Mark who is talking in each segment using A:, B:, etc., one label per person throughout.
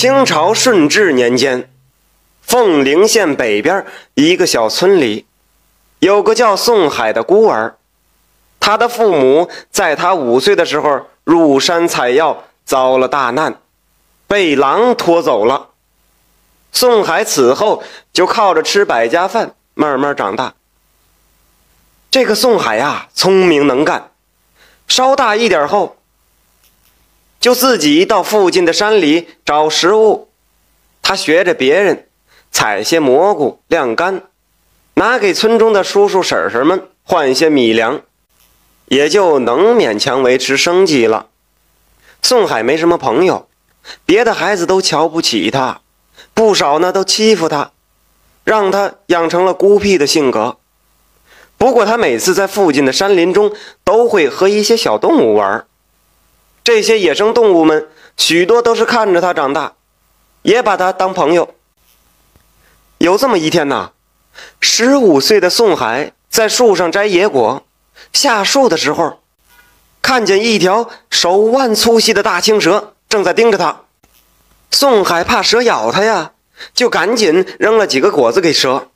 A: 清朝顺治年间，凤陵县北边一个小村里，有个叫宋海的孤儿。他的父母在他五岁的时候入山采药，遭了大难，被狼拖走了。宋海此后就靠着吃百家饭慢慢长大。这个宋海呀，聪明能干，稍大一点后，就自己到附近的山里找食物。他学着别人，采些蘑菇晾干，拿给村中的叔叔婶婶们换些米粮。也就能勉强维持生计了。宋海没什么朋友，别的孩子都瞧不起他，不少呢都欺负他，让他养成了孤僻的性格。不过他每次在附近的山林中都会和一些小动物玩，这些野生动物们许多都是看着它长大，也把它当朋友。有这么一天呐，十五岁的宋海在树上摘野果。下树的时候，看见一条手腕粗细的大青蛇正在盯着他。宋海怕蛇咬他呀，就赶紧扔了几个果子给蛇。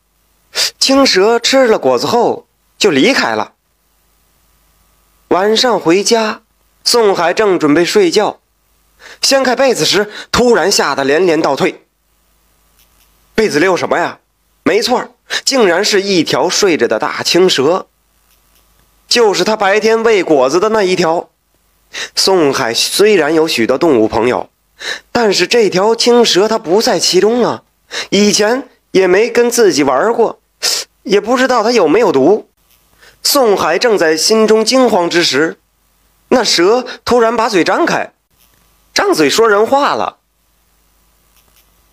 A: 青蛇吃了果子后就离开了。晚上回家，宋海正准备睡觉，掀开被子时，突然吓得连连倒退。被子里有什么呀？没错，竟然是一条睡着的大青蛇。就是他白天喂果子的那一条。宋海虽然有许多动物朋友，但是这条青蛇它不在其中啊。以前也没跟自己玩过，也不知道它有没有毒。宋海正在心中惊慌之时，那蛇突然把嘴张开，张嘴说人话了。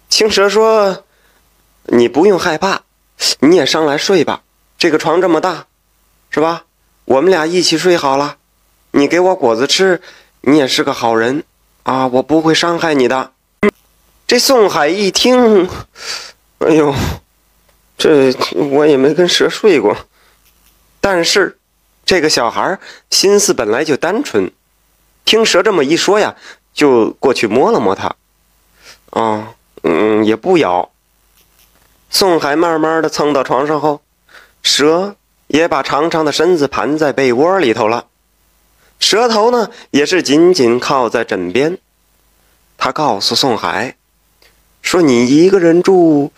A: 青蛇说：“你不用害怕，你也上来睡吧。这个床这么大，是吧？”我们俩一起睡好了，你给我果子吃，你也是个好人啊，我不会伤害你的。这宋海一听，哎呦，这我也没跟蛇睡过，但是这个小孩心思本来就单纯，听蛇这么一说呀，就过去摸了摸他，啊，嗯，也不咬。宋海慢慢的蹭到床上后，蛇。也把长长的身子盘在被窝里头了，蛇头呢也是紧紧靠在枕边。他告诉宋海，说：“你一个人住，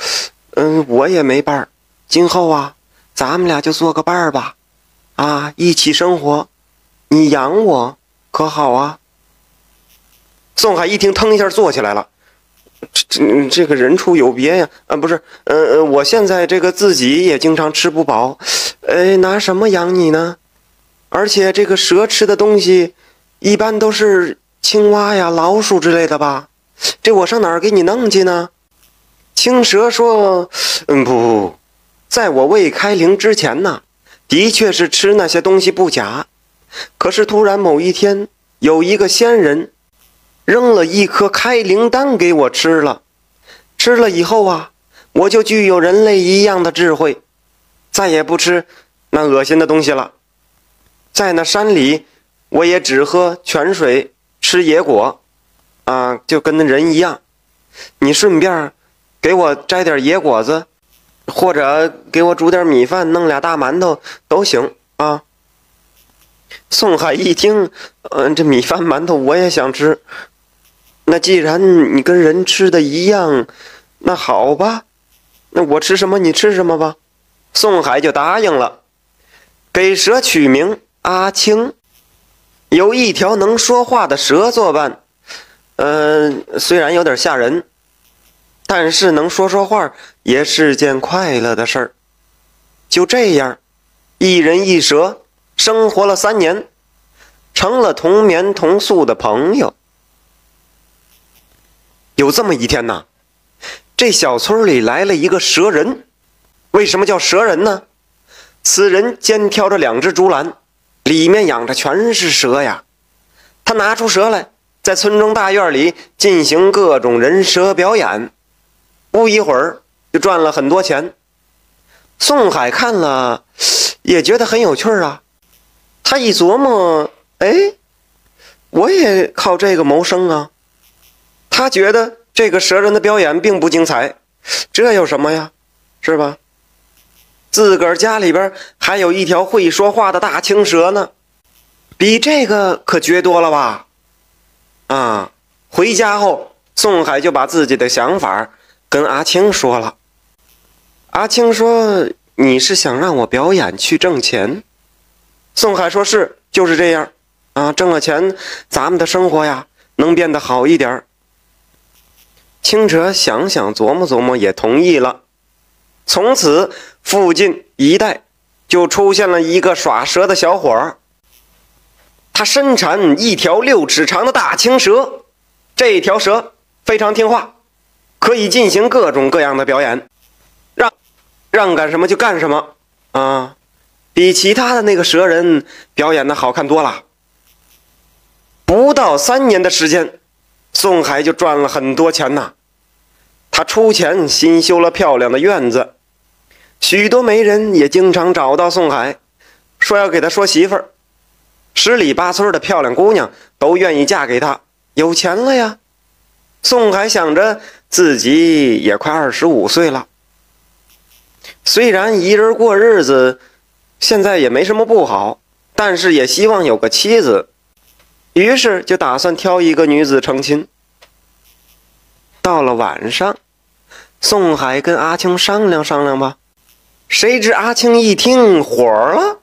A: 嗯，我也没伴儿。今后啊，咱们俩就做个伴儿吧，啊，一起生活，你养我可好啊？”宋海一听，腾一下坐起来了。这这这个人畜有别呀，啊，不是，呃呃，我现在这个自己也经常吃不饱，哎，拿什么养你呢？而且这个蛇吃的东西，一般都是青蛙呀、老鼠之类的吧？这我上哪儿给你弄去呢？青蛇说：“嗯，不不不，在我未开灵之前呢，的确是吃那些东西不假。可是突然某一天，有一个仙人。”扔了一颗开灵丹给我吃了，吃了以后啊，我就具有人类一样的智慧，再也不吃那恶心的东西了。在那山里，我也只喝泉水，吃野果，啊，就跟那人一样。你顺便给我摘点野果子，或者给我煮点米饭，弄俩大馒头都行啊。宋海一听，嗯，这米饭馒头我也想吃。那既然你跟人吃的一样，那好吧，那我吃什么你吃什么吧。宋海就答应了，给蛇取名阿青，有一条能说话的蛇作伴。嗯，虽然有点吓人，但是能说说话也是件快乐的事儿。就这样，一人一蛇生活了三年，成了同眠同宿的朋友。有这么一天呐，这小村里来了一个蛇人。为什么叫蛇人呢？此人肩挑着两只竹篮，里面养着全是蛇呀。他拿出蛇来，在村中大院里进行各种人蛇表演。不一会儿就赚了很多钱。宋海看了也觉得很有趣啊。他一琢磨，哎，我也靠这个谋生啊。他觉得这个蛇人的表演并不精彩，这有什么呀？是吧？自个儿家里边还有一条会说话的大青蛇呢，比这个可绝多了吧？啊！回家后，宋海就把自己的想法跟阿青说了。阿青说：“你是想让我表演去挣钱？”宋海说：“是，就是这样。啊，挣了钱，咱们的生活呀能变得好一点。”青蛇想想琢磨琢磨，也同意了。从此，附近一带就出现了一个耍蛇的小伙儿。他身缠一条六尺长的大青蛇，这条蛇非常听话，可以进行各种各样的表演，让让干什么就干什么啊，比其他的那个蛇人表演的好看多了。不到三年的时间，宋海就赚了很多钱呐。他出钱新修了漂亮的院子，许多媒人也经常找到宋海，说要给他说媳妇儿。十里八村的漂亮姑娘都愿意嫁给他，有钱了呀。宋海想着自己也快二十五岁了，虽然一人过日子，现在也没什么不好，但是也希望有个妻子，于是就打算挑一个女子成亲。到了晚上，宋海跟阿青商量商量吧。谁知阿青一听火了。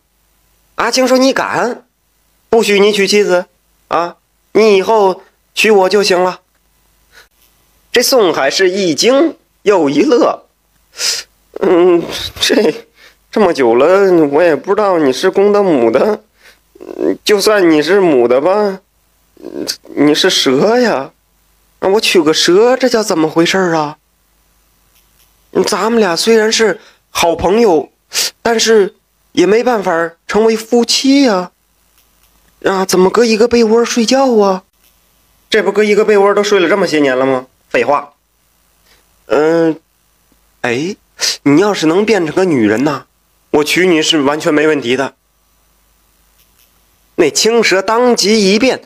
A: 阿青说：“你敢？不许你娶妻子啊！你以后娶我就行了。”这宋海是一惊又一乐。嗯，这这么久了，我也不知道你是公的母的。就算你是母的吧，你是蛇呀。那我娶个蛇，这叫怎么回事啊？咱们俩虽然是好朋友，但是也没办法成为夫妻呀。啊，怎么搁一个被窝睡觉啊？这不搁一个被窝都睡了这么些年了吗？废话。嗯，哎，你要是能变成个女人呐，我娶你是完全没问题的。那青蛇当即一变，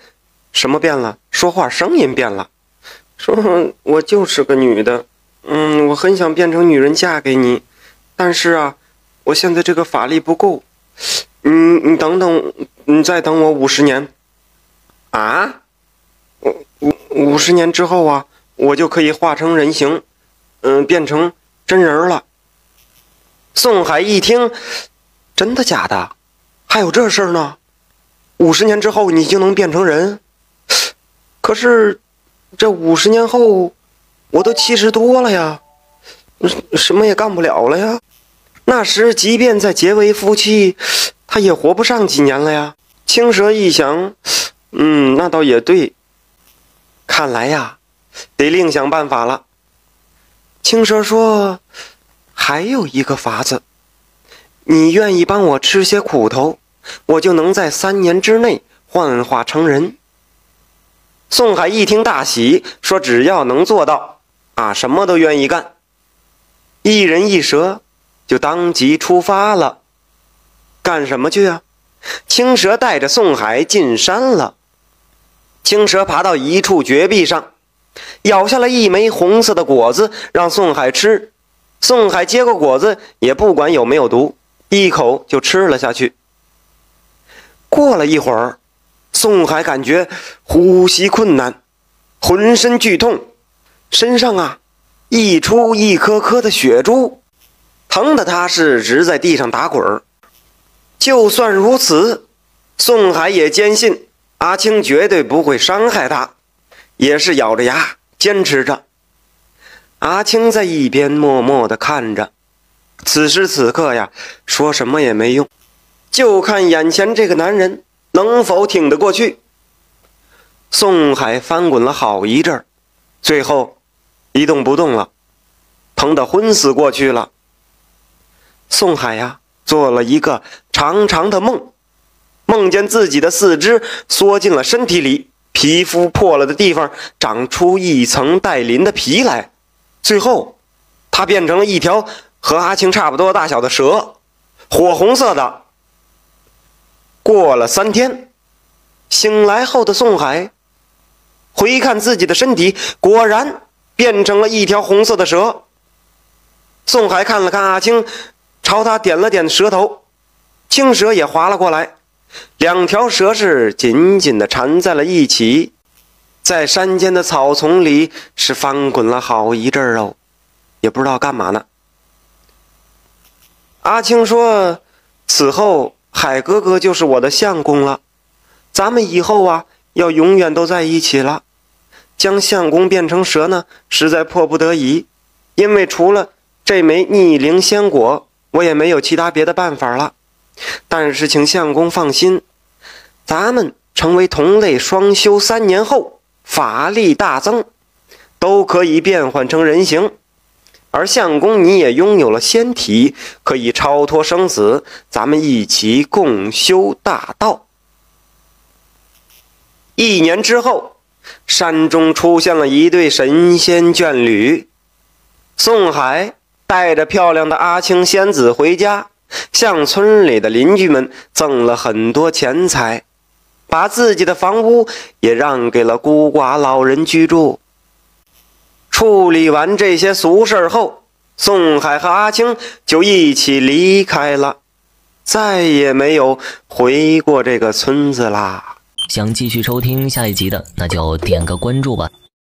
A: 什么变了？说话声音变了。说，我就是个女的，嗯，我很想变成女人嫁给你，但是啊，我现在这个法力不够，嗯，你等等，你再等我五十年，啊，五五五十年之后啊，我就可以化成人形，嗯，变成真人了。宋海一听，真的假的？还有这事儿呢？五十年之后你就能变成人？可是。这五十年后，我都七十多了呀，什么也干不了了呀。那时即便再结为夫妻，他也活不上几年了呀。青蛇一想，嗯，那倒也对。看来呀，得另想办法了。青蛇说：“还有一个法子，你愿意帮我吃些苦头，我就能在三年之内幻化成人。”宋海一听大喜，说：“只要能做到，啊，什么都愿意干。”一人一蛇就当即出发了。干什么去啊？青蛇带着宋海进山了。青蛇爬到一处绝壁上，咬下了一枚红色的果子，让宋海吃。宋海接过果子，也不管有没有毒，一口就吃了下去。过了一会儿。宋海感觉呼吸困难，浑身剧痛，身上啊溢出一颗颗的血珠，疼得他是直在地上打滚。就算如此，宋海也坚信阿青绝对不会伤害他，也是咬着牙坚持着。阿青在一边默默地看着，此时此刻呀，说什么也没用，就看眼前这个男人。能否挺得过去？宋海翻滚了好一阵，最后一动不动了，疼得昏死过去了。宋海呀，做了一个长长的梦，梦见自己的四肢缩进了身体里，皮肤破了的地方长出一层带鳞的皮来，最后它变成了一条和阿青差不多大小的蛇，火红色的。过了三天，醒来后的宋海回看自己的身体，果然变成了一条红色的蛇。宋海看了看阿青，朝他点了点舌头，青蛇也划了过来，两条蛇是紧紧地缠在了一起，在山间的草丛里是翻滚了好一阵儿哦，也不知道干嘛呢。阿青说：“此后海哥哥就是我的相公了，咱们以后啊要永远都在一起了。将相公变成蛇呢，实在迫不得已，因为除了……”这枚逆灵仙果，我也没有其他别的办法了。但是，请相公放心，咱们成为同类双修三年后，法力大增，都可以变换成人形。而相公你也拥有了仙体，可以超脱生死，咱们一起共修大道。一年之后，山中出现了一对神仙眷侣，宋海。带着漂亮的阿青仙子回家，向村里的邻居们赠了很多钱财，把自己的房屋也让给了孤寡老人居住。处理完这些俗事后，宋海和阿青就一起离开了，再也没有回过这个村子啦。
B: 想继续收听下一集的，那就点个关注吧。